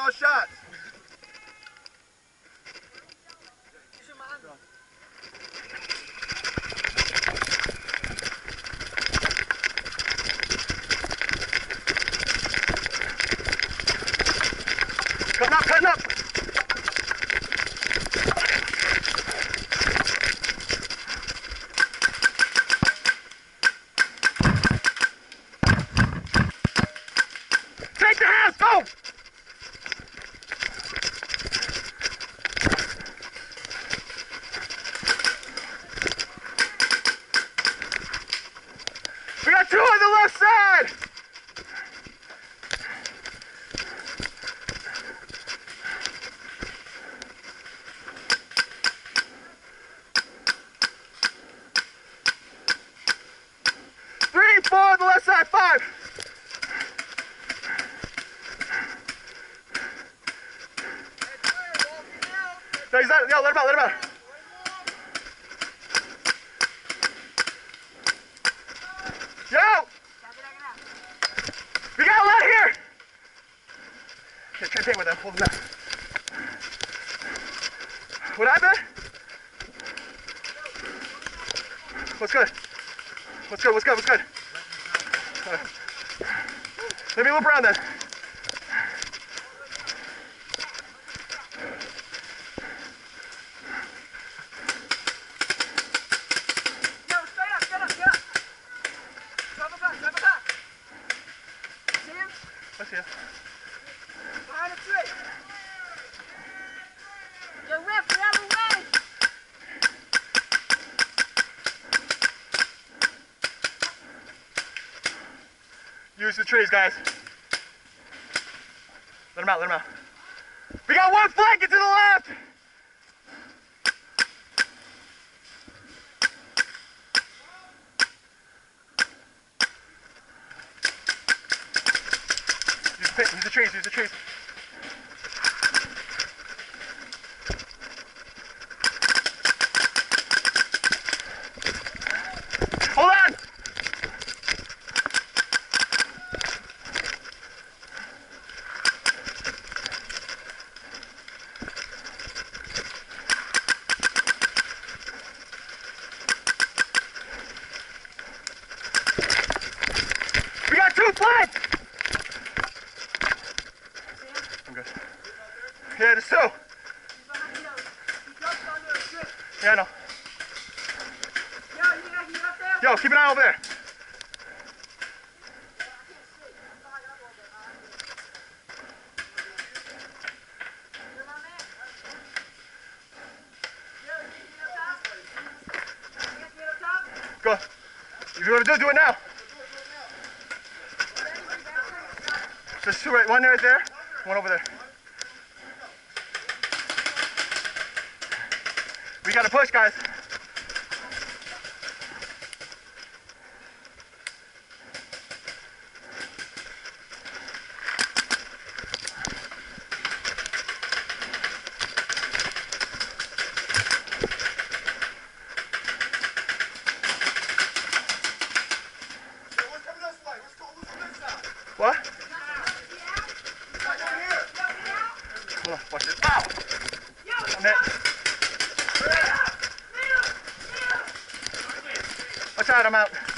all shots. Cutting up, cutting up. Take the house, go! We got two on the left side! Three, four on the left side, five. No, he's not. Yo, let him out, let him out. Yo! We got a lot here! To take with that. Hold him down. What happened? What's good? What's good? What's good? What's good? Uh, let me loop around then. Yo, Use the trees, guys. Let him out, let him out. We got one flank, it's to the left! Use the trees, use the trees. Hold on! We got two flags! I'm good. Yeah, there's two. He's behind you. He jumped under a tree. Yeah, I know. Yo, you got, you up there? Yo, keep an eye over there. Go. If you want to do it, do it now. There's two right, one right there, one over there. We gotta push, guys. What? Hold on, watch this. Ow! I'm hit. Watch out, I'm out.